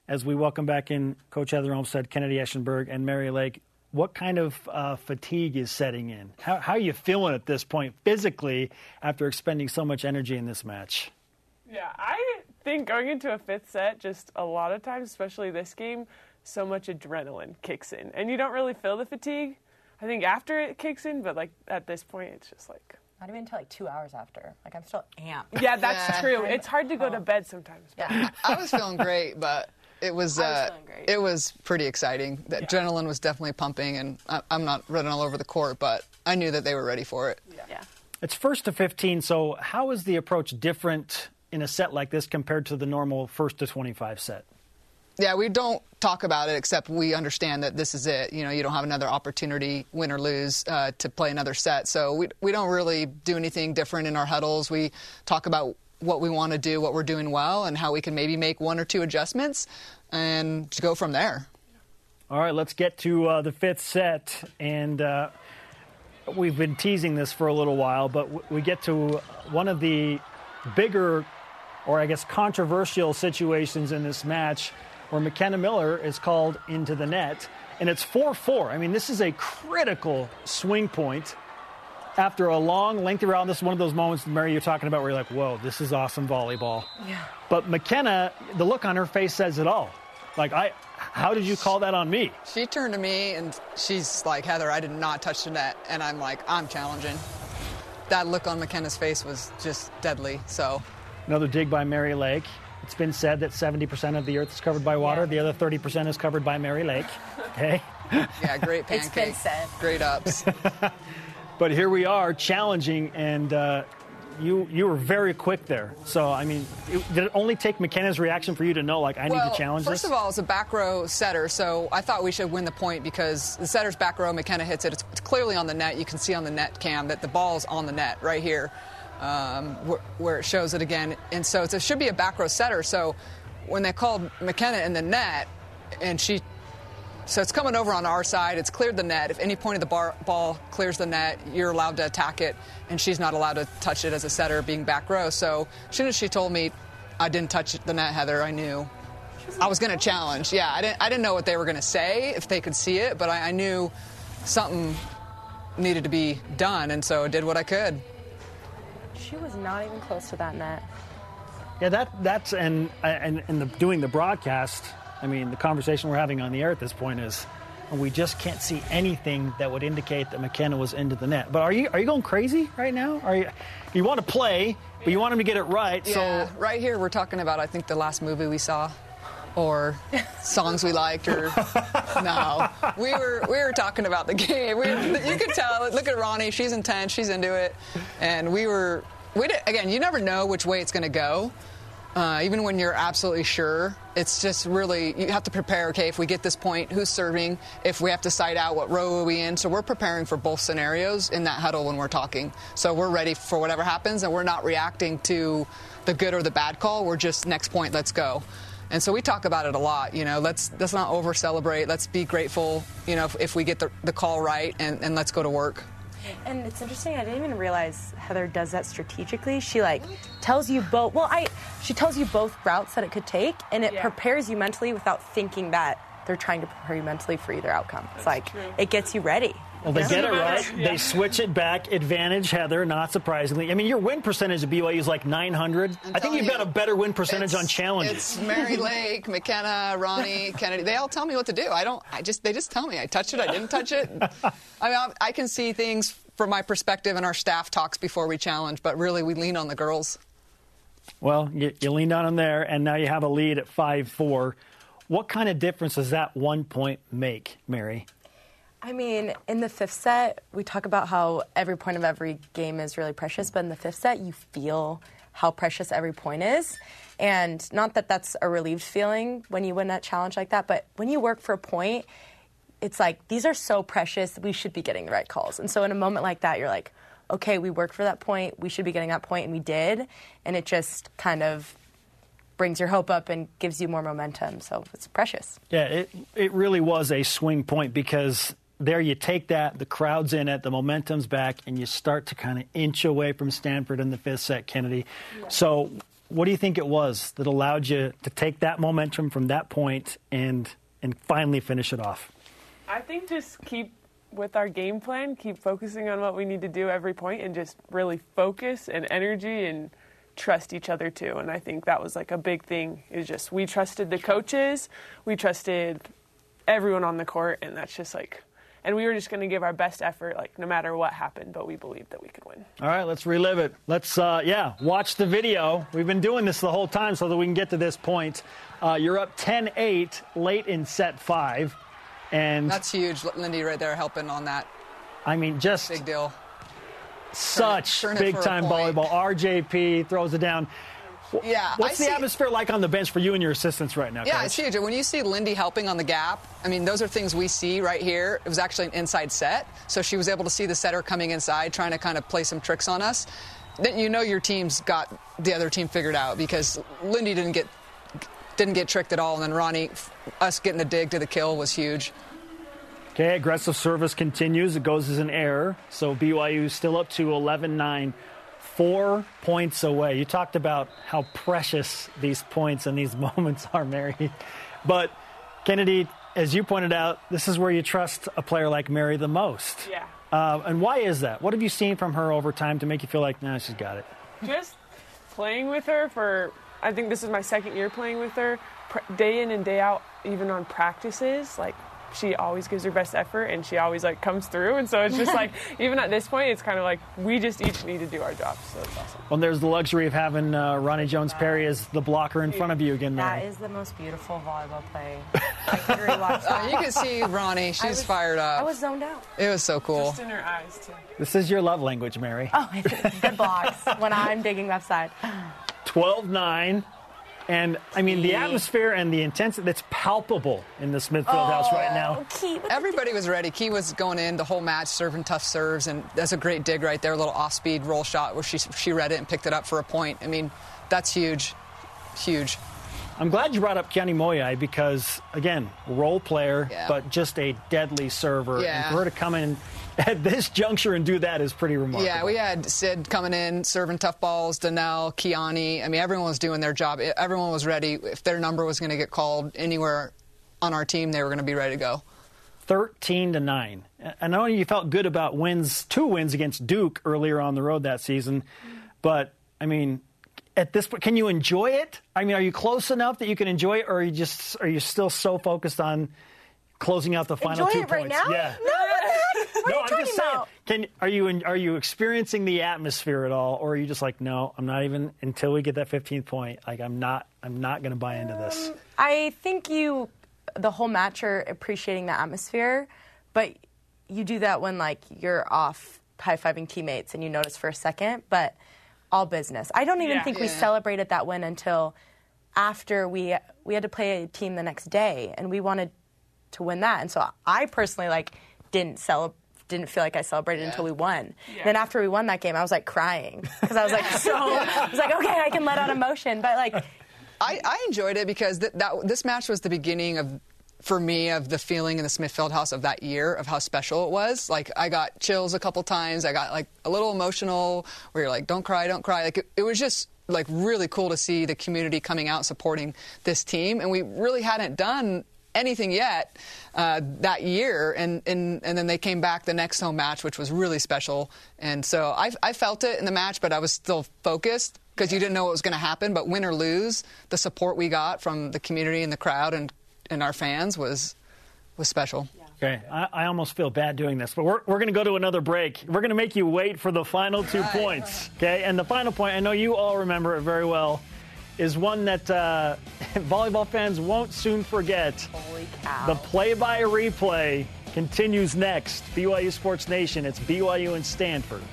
as we welcome back in Coach Heather Olmstead, Kennedy Eschenberg, and Mary Lake, what kind of uh, fatigue is setting in? How, how are you feeling at this point physically after expending so much energy in this match? Yeah, I think going into a fifth set, just a lot of times, especially this game, so much adrenaline kicks in, and you don't really feel the fatigue. I think after it kicks in, but like at this point, it's just like Not even until like two hours after. Like I'm still amped. yeah, that's Yeah. true. It's hard to go to bed sometimes. but- Yeah. I was feeling great, but it was, I was uh, it was pretty exciting. The adrenaline was definitely pumping, and I, I'm not running all over the court, but I knew that they were ready for it. yeah. It's first to 15, so how is the approach different in a set like this compared to the normal first to 25 set? Yeah, we don't talk about it except we understand that this is it. You know, you don't have another opportunity, win or lose, uh, to play another set. So we we don't really do anything different in our huddles. We talk about what we want to do, what we're doing well, and how we can maybe make one or two adjustments, and go from there. All right, let's get to uh, the fifth set. And uh, we've been teasing this for a little while, but w- we get to one of the bigger, or I guess controversial situations in this match where McKenna Miller is called into the net. And it's 4 4. I mean, this is a critical swing point after a long, lengthy round. This is one of those moments, Mary, you're talking about where you're like, whoa, this is awesome volleyball. Yeah. But McKenna, the look on her face says it all. Like, I, how did you call that on me? She turned to me and she's like, Heather, I did not touch the net. And I'm like, I'm challenging. That look on McKenna's face was just deadly. So, Another dig by Mary Lake. It's been said that 70% of the earth is covered by water. Yeah. The other 30% is covered by Mary Lake. Okay? yeah, great pancake. It's been said. Great ups. But here we are challenging, and uh, you you were very quick there. So, I mean, it, did it only take McKenna's reaction for you to know, like, I need to challenge first this? of all, it's a back row setter, so I thought we should win the point because the setter's back row, McKenna hits it. It's, it's clearly on the net. You can see on the net cam that the ball's on the net right here, um, where, where it shows it again. And so it should be a back row setter. So when they called McKenna in the net, and she so it's coming over on our side. It's cleared the net. If any point of the bar, ball clears the net, you're allowed to attack it, and she's not allowed to touch it as a setter, being back row. So as soon as she told me I didn't touch the net, Heather, I knew I was going to challenge. Yeah, I didn't. I didn't know what they were going to say if they could see it, but I, I knew something needed to be done, and so I did what I could. She was not even close to that net. yeah, that that's, and, and, and the, doing the broadcast, I mean, the conversation we're having on the air at this point is we just can't see anything that would indicate that McKenna was into the net. But are you are you going crazy right now? Are you you want to play, but you want him to get it right? Yeah, So right here we're talking about I think the last movie we saw, or songs we liked, or no, we were we were talking about the game. We were, you could tell. Look at Roni; she's intense, she's into it, and we were. Again, you never know which way it's going to go. Uh, even when you're absolutely sure, it's just really you have to prepare. Okay, if we get this point, who's serving? If we have to side out, what row are we in? So we're preparing for both scenarios in that huddle when we're talking. So we're ready for whatever happens, and we're not reacting to the good or the bad call. We're just next point, let's go. And so we talk about it a lot. You know, let's let's not over celebrate. Let's be grateful. You know, if, if we get the, the call right, and, and let's go to work. And it's interesting. I didn't even realize Heather does that strategically. She like tells you both. Well, I she tells you both routes that it could take, and it Yeah. prepares you mentally without thinking that they're trying to prepare you mentally for either outcome. It's like it gets you ready. Well, they get it Yeah. right. They switch it back. Advantage, Heather, not surprisingly. I mean, your win percentage at BYU is like 900. I think you've got a better win percentage on It's- challenges. It's Mary Lake, McKenna, Roni, Kennedy. They all tell me what to do. I don't. I just they just tell me. I touch it. I didn't touch it. I mean, I, I can see things from my perspective, and our staff talks before we challenge. But really, we lean on the girls. Well, you, you leaned on them there, and now you have a lead at 5 4. What kind of difference does that one point make, Mary? I mean, in the fifth set, we talk about how every point of every game is really precious, but in the fifth set, you feel how precious every point is. And not that that's a relieved feeling when you win that challenge like that, but when you work for a point, it's like these are so precious. We should be getting the right calls. And so in a moment like that, you're like, okay, we worked for that point. We should be getting that point, and we did. And it just kind of brings your hope up and gives you more momentum. So it's precious. Yeah, it it really was a swing point because there you take that, the crowd's in it, the momentum's back, and you start to kind of inch away from Stanford in the fifth set, Kennedy. Yeah. So what do you think it was that allowed you to take that momentum from that point and and finally finish it off? I think just keep with our game plan, keep focusing on what we need to do every point and just really focus and energy and trust each other too. And I think that was like a big thing is just we trusted the coaches, we trusted everyone on the court and that's just like and we were just going to give our best effort, like no matter what happened. But we believed that we could win. All right, let's relive it. Let's, uh, yeah, watch the video. We've been doing this the whole time so that we can get to this point. Uh, you're up 10-8 late in set five, and that's huge. Lyndie right there helping on that. I mean, just big deal. Such big time volleyball. RJP throws it down. Yeah. What's I the see, atmosphere like on the bench for you and your assistants right now? Yeah, Coach? it's huge. When you see Lyndie helping on the gap, I mean, those are things we see right here. It was actually an inside set, so she was able to see the setter coming inside, trying to kind of play some tricks on us. Then you know your team's got the other team figured out because Lyndie didn't get didn't get tricked at all, and then Roni, us getting the dig to the kill was huge. Okay, aggressive service continues. It goes as an error. So BYU still up to 11 9 four points away. You talked about how precious these points and these moments are, Mary. But, Kennedy, as you pointed out, this is where you trust a player like Mary the most. Yeah. Uh, and why is that? What have you seen from her over time to make you feel like, nah, she's got it? Just playing with her for, I think this is my second year playing with her, day in and day out, even on practices. Like, she always gives her best effort and she always like comes through. And so it's just like even at this point it's kind of like we just each need to do our jobs so it's awesome. Well there's the luxury of having uh, Roni jones perry as the blocker in front of you again that is the most beautiful volleyball play i could rewatch that. Uh, you can see Roni. She's was, fired up. I was zoned out. It was so cool. Just in her eyes too. This is your love language mary. Oh good blocks when i'm digging left side. 12-9 and I mean, the atmosphere and the intensity that's palpable in the Smith oh, House right now. Key, Everybody was ready. Key was going in the whole match, serving tough serves, and that's a great dig right there. A little off speed roll shot where she, she read it and picked it up for a point. I mean, that's huge. Huge. I'm glad you brought up Keani Moyai because, again, role player, yeah. but just a deadly server. Yeah. And for her to come in at this juncture and do that is pretty remarkable. Yeah, we had Sid coming in, serving tough balls, Danelle, Kiani. I mean, everyone was doing their job. Everyone was ready. If their number was going to get called anywhere on our team, they were going to be ready to go. 13 to 9. I know you felt good about wins, two wins against Duke earlier on the road that season, but I mean, at this point, can you enjoy it? I mean, are you close enough that you can enjoy it, or are you just are you still so focused on closing out the final enjoy two it points? Right now? Yeah. No, what no, I'm just saying. Can are you are you experiencing the atmosphere at all, or are you just like, no, I'm not even until we get that 15th point. Like I'm not I'm not going to buy into this. Um, I think you the whole match are appreciating the atmosphere, but you do that when like you're off high fiving teammates and you notice for a second, but all business. I don't even yeah. think yeah. we celebrated that win until after we we had to play a team the next day, and we wanted to win that. And so I personally like didn't celebrate didn't feel like I celebrated yeah. until we won. Yeah. Then after we won that game, I was like crying because I was like so. I was like, okay, I can let out emotion, but like. I, I enjoyed it because th- that this match was the beginning of for me of the feeling in the Smith Fieldhouse of that year of how special it was. Like I got chills a couple times. I got like a little emotional where you're like, don't cry, don't cry. Like it, it was just like really cool to see the community coming out supporting this team, and we really hadn't done anything yet uh, that year, and, and and then they came back the next home match, which was really special. And so I, I felt it in the match, but I was still focused because you didn't know what was going to happen. But win or lose, the support we got from the community and the crowd and and our fans was was special. Okay, I, I, almost feel bad doing this, but we're, we're going to go to another break. We're going to make you wait for the final two right. points. Okay, and the final point, I know you all remember it very well is one that uh, volleyball fans won't soon forget. Holy cow. The play by replay continues next. BYU Sports Nation, it's BYU and Stanford.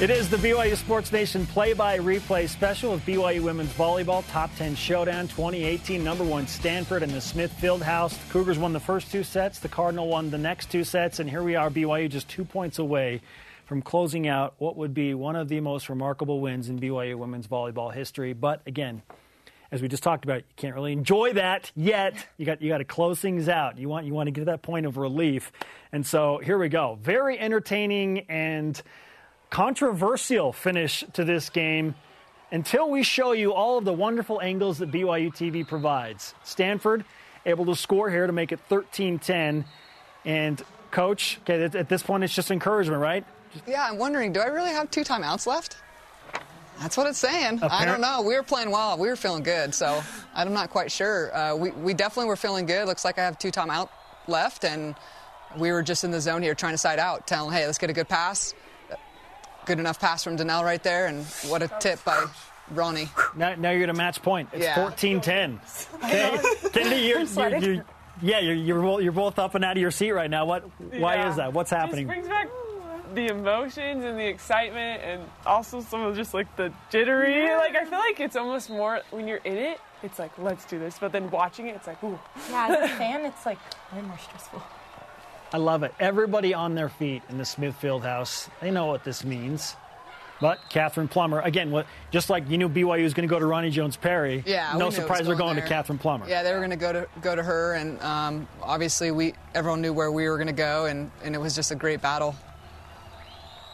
It is the BYU Sports Nation play by replay special of BYU Women's Volleyball Top 10 Showdown 2018. Number one, Stanford and the Smith Fieldhouse. The Cougars won the first two sets, the Cardinal won the next two sets, and here we are, BYU just two points away from closing out what would be one of the most remarkable wins in BYU women's volleyball history. But again, as we just talked about, you can't really enjoy that yet. You got you got to close things out. You want you want to get to that point of relief. And so here we go. Very entertaining and controversial finish to this game until we show you all of the wonderful angles that BYU TV provides. Stanford able to score here to make it 13-10 and coach, okay, at this point it's just encouragement, right? Yeah, I'm wondering, do I really have two timeouts left? That's what it's saying. I don't know. We were playing well. We were feeling good, so I'm not quite sure. Uh, we, we definitely were feeling good. Looks like I have two timeout left, and we were just in the zone here trying to side out, telling, hey, let's get a good pass. Good enough pass from Donnell right there, and what a tip by Roni. Now, now you're at a match point. It's Yeah. 14-10. Okay, Kennedy, you're, you're, you're, yeah, you're, you're, both- you're both up and out of your seat right now. What? Why Yeah. is that? What's happening? Just brings back the emotions and the excitement, and also some of just like the jittery. Like I feel like it's almost more when you're in it. It's like let's do this, but then watching it, it's like ooh. Yeah, as a fan, it's like way more stressful. I love it. Everybody on their feet in the Smith Fieldhouse. They know what this means. But Kathryn Plummer, again, what just like you knew BYU was going to go to Roni Jones Perry. Yeah, no surprise they're going to Kathryn Plummer. Yeah, they were going to go to go to her, and um, obviously we everyone knew where we were going to go, and, and it was just a great battle.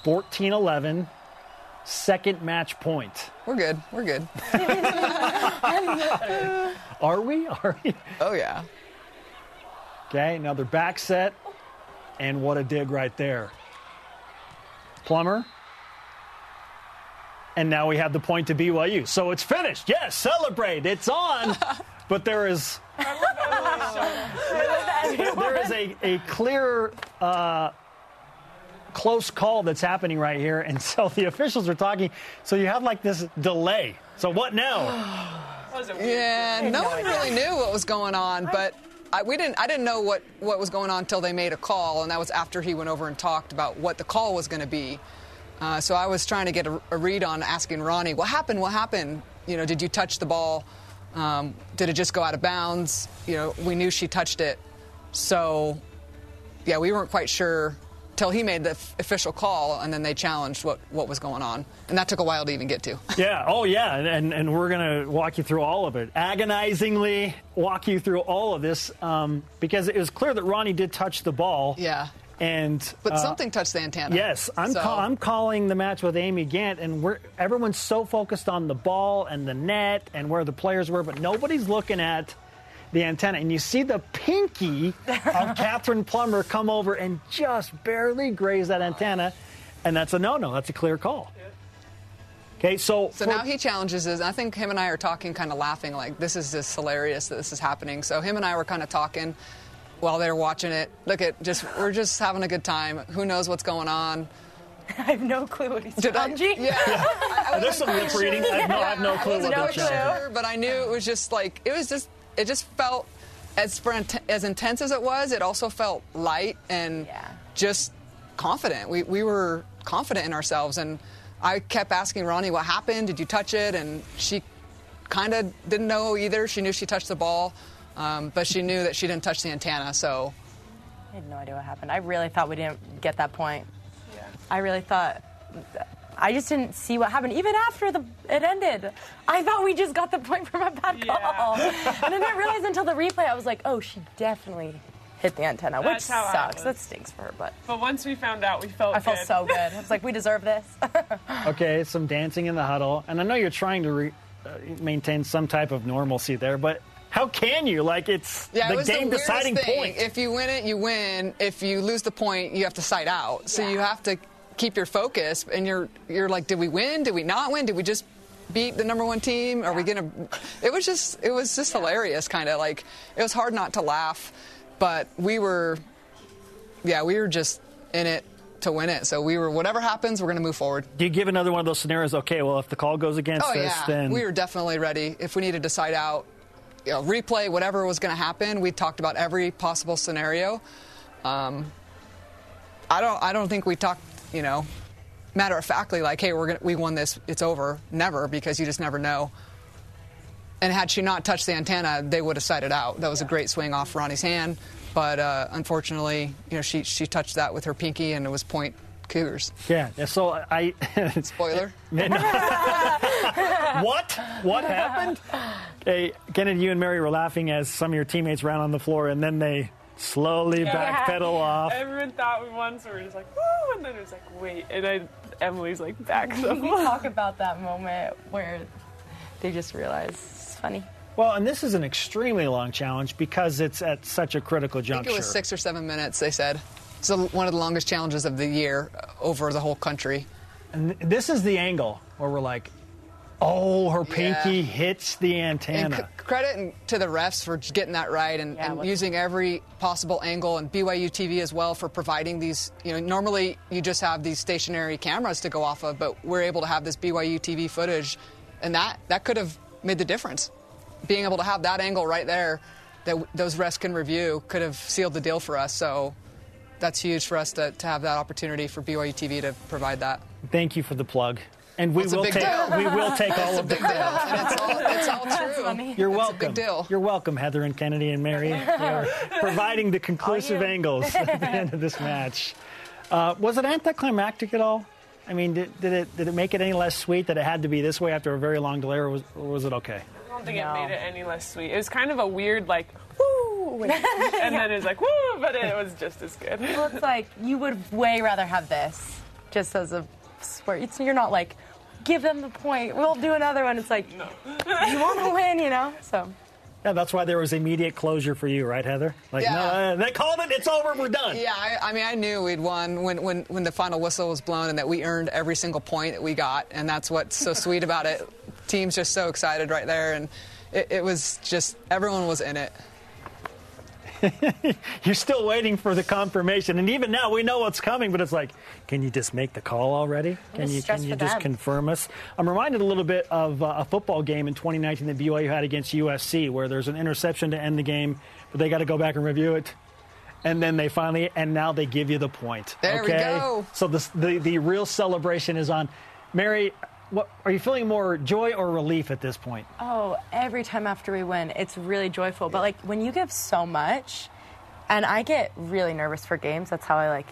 14-11, second match point. We're good. We're good. Are we? Are we? Oh yeah. Okay, another back set, and what a dig right there. Plummer. And now we have the point to BYU. So it's finished. Yes, celebrate. It's on. but there is there is a, a clear uh, close call that's happening right here. And so the officials are talking. So you have like this delay. So what now? Yeah, no one really knew what was going on, but I, we didn't. I didn't know what what was going on until they made a call, and that was after he went over and talked about what the call was going to be. Uh, so I was trying to get a, a read on asking Roni, what happened? What happened? You know, did you touch the ball? Um, did it just go out of bounds? You know, we knew she touched it, so yeah, we weren't quite sure till he made the f- official call, and then they challenged what what was going on, and that took a while to even get to. Yeah. Oh, yeah. And and we're gonna walk you through all of it, agonizingly walk you through all of this, um, because it was clear that Roni did touch the ball. Yeah. And But uh, something touched the antenna. Yes, I'm So- call, I'm calling the match with Amy Gant, and we're everyone's so focused on the ball and the net and where the players were, but nobody's looking at the antenna. And you see the pinky of Kathryn Plummer come over and just barely graze that antenna, and that's a no-no. That's a clear call. Okay, so So for- now he challenges us. I think him and I are talking, kind of laughing, like this is just hilarious that this is happening. So him and I were kind of talking while they were watching it. Look at just we're just having a good time. Who knows what's going on? I have no clue what he's Did I? challenging. Yeah. I, I there's some lip reading. sure. I have no, I have no clue wasn't what no they're quite clue. challenging. sure, but I knew it was just like it was just it just felt as for int- as intense as it was. It also felt light and Yeah. just confident. We we were confident in ourselves, and I kept asking Roni what happened. Did you touch it? And she kind of didn't know either. She knew she touched the ball, um, but she knew that she didn't touch the antenna. So I had no idea what happened. I really thought we didn't get that point. Yeah. I really thought. I just didn't see what happened. Even after the it ended, I thought we just got the point from a bad Yeah. call, and then I didn't realize until the replay. I was like, "Oh, she definitely hit the antenna," which how sucks. That stinks for her, but But once we found out, we felt I felt good. so good. I was like, "We deserve this." Okay, some dancing in the huddle, and I know you're trying to re- uh, maintain some type of normalcy there, but how can you? Like it's yeah, the it game the deciding thing. point. If you win it, you win. If you lose the point, you have to side out. So Yeah. you have to keep your focus, and you're you're like, did we win? Did we not win? Did we just beat the number one team? Are we gonna? It was just it was just hilarious, kind of like it was hard not to laugh, but we were, yeah, we were just in it to win it. So we were whatever happens, we're gonna move forward. Do you give another one of those scenarios? Okay, well, if the call goes against Oh this, yeah, then we were definitely ready. If we needed to side out, you know, replay whatever was going to happen, we talked about every possible scenario. Um, I don't. I don't think we talked. You know, matter of factly like, hey, we're gonna, we won this, it's over. Never, because you just never know. And had she not touched the antenna, they would have sided out. That was a great swing off Roni's hand, but uh, unfortunately, you know, she she touched that with her pinky, and it was point Cougars. Yeah. So I. Spoiler. what? What happened? Hey, Kennedy, you and Mary were laughing as some of your teammates ran on the floor, and then they slowly Yeah. backpedal off. Everyone thought we won, so we we're just like, woo, and then it was like, wait, and I, Emily's like back. So we talk about that moment where they just realize it's funny. Well, and this is an extremely long challenge because it's at such a critical I juncture. think it was six or seven minutes. They said. It's the- one of the longest challenges of the year over the whole country. And th- this is the angle where we're like, oh, her pinky Yeah. hits the And antenna. c- credit to the refs for getting that right and, Yeah, and using every possible angle, and BYU TV as well for providing these. You know, normally you just have these stationary cameras to go off of, but we're able to have this BYU TV footage, and that that could have made the difference. Being able to have that angle right there that w- those refs can review could have sealed the deal for us. So that's huge for us to, to have that opportunity for BYU TV to provide that. Thank you for the plug. And we It's will take deal. we will take all of the Big deal, and it's all, it's all true. funny. You're It's a welcome. big deal. You're welcome, Heather and Kennedy and Mary, for providing the conclusive angles at the end of this match. Uh, was it anticlimactic at all? I mean, did, did it did it make it any less sweet that it had to be this way after a very long delay, or was, or was it okay? I don't think No. it made it any less sweet. It was kind of a weird like, woo, and then it was like, woo, but it was just as good. Well, it's like you would way rather have this just as a sport. It's, you're not like, give them the point. We'll do another one. It's like, you want to win, you know? So Yeah, that's why there was immediate closure for you, right, Heather? Like, Yeah. no, they called it. It's over. We're done. Yeah, I, I mean, I knew we'd won when, when, when the final whistle was blown and that we earned every single point that we got. And that's what's so sweet about it. Team's just so excited right there. And it, it was just, everyone was in it. You're still waiting for the confirmation, and even now we know what's coming. But it's like, can you just make the call already? Can you can you just them. confirm us? I'm reminded a little bit of uh, a football game in 2019 that BYU had against USC, where there's an interception to end the game, but they got to go back and review it. And then they finally, and now they give you the point. There we okay? go. So the, the the real celebration is on. Mary, what are you feeling more joy or relief at this point? Oh, every time after we win, it's really joyful. But like when you give so much, and I get really nervous for games. That's how I like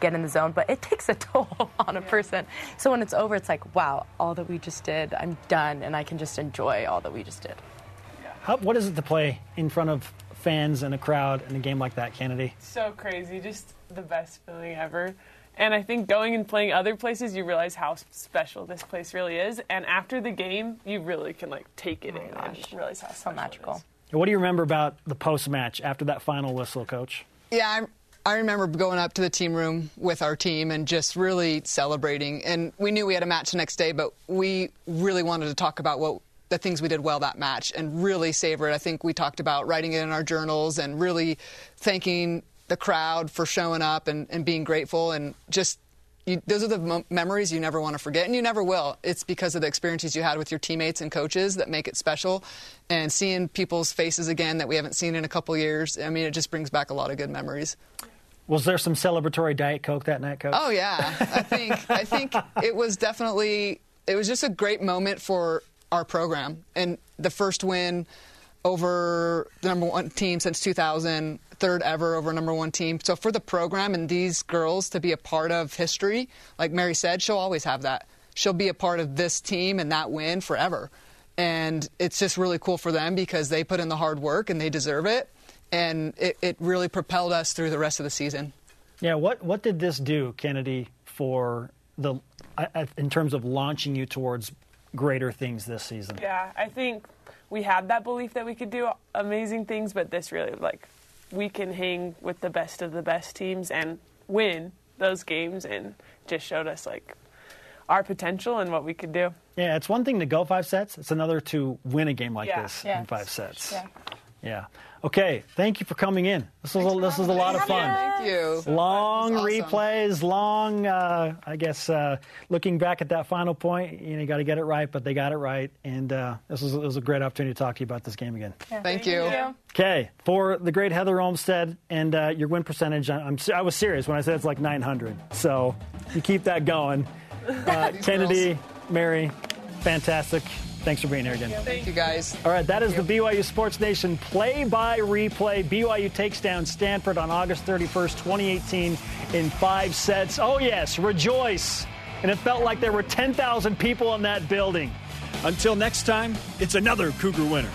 get in the zone. But it takes a toll on a person. So when it's over, it's like, wow, all that we just did, I'm done, and I can just enjoy all that we just did. How, what is it to play in front of fans and a crowd in a game like that, Kennedy? so crazy, just the best feeling ever. And I think going and playing other places, you realize how special this place really is. And after the game, you really can like take it oh in and realize how So special it magical. is. What do you remember about the post match after that final whistle, Coach? Yeah, I, I remember going up to the team room with our team and just really celebrating. And we knew we had a match the next day, but we really wanted to talk about what the things we did well that match and really savor it. I think we talked about writing it in our journals and really thanking the crowd for showing up and, and being grateful and just you, those are the mo- memories you never want to forget, and you never will. It's because of the experiences you had with your teammates and coaches that make it special. And seeing people's faces again that we haven't seen in a couple years, I mean, it just brings back a lot of good memories. Was there some celebratory Diet Coke that night, Coach? Oh yeah, I think I think it was definitely it was just a great moment for our program and the first win over the number one team since 2000, third ever over number one team. So for the program and these girls to be a part of history, like Mary said, she'll always have that. She'll be a part of this team and that win forever. And it's just really cool for them because they put in the hard work and they deserve it. And it, it really propelled us through the rest of the season. Yeah. What What did this do, Kennedy, for the I- I- in terms of launching you towards greater things this season? Yeah, I think we had that belief that we could do amazing things, but this really like we can hang with the best of the best teams and win those games, and just showed us like our potential and what we could do. Yeah, it's one thing to go five sets. It's another to win a game like Yeah. this Yeah. in five sets. Yeah. Yeah. Okay. Thank you for coming in. This was a, this was a lot of fun. Thank you. long awesome. replays, long, uh, I guess, uh, looking back at that final point, you know, you got to get it right, but they got it right. And uh, this was, it was a great opportunity to talk to you about this game again. Thank you. Okay, for the great Heather Olmstead and uh, your win percentage, I- I'm, I was serious when I said it's like 900. So you keep that going. Uh, Kennedy, girls. Mary, fantastic. Thanks for being here again. Thank you guys. All right, that is the BYU Sports Nation play by replay. BYU takes down Stanford on August 31st, 2018, in five sets. Oh, yes, rejoice. And it felt like there were 10,000 people in that building. Until next time, it's another Cougar winner.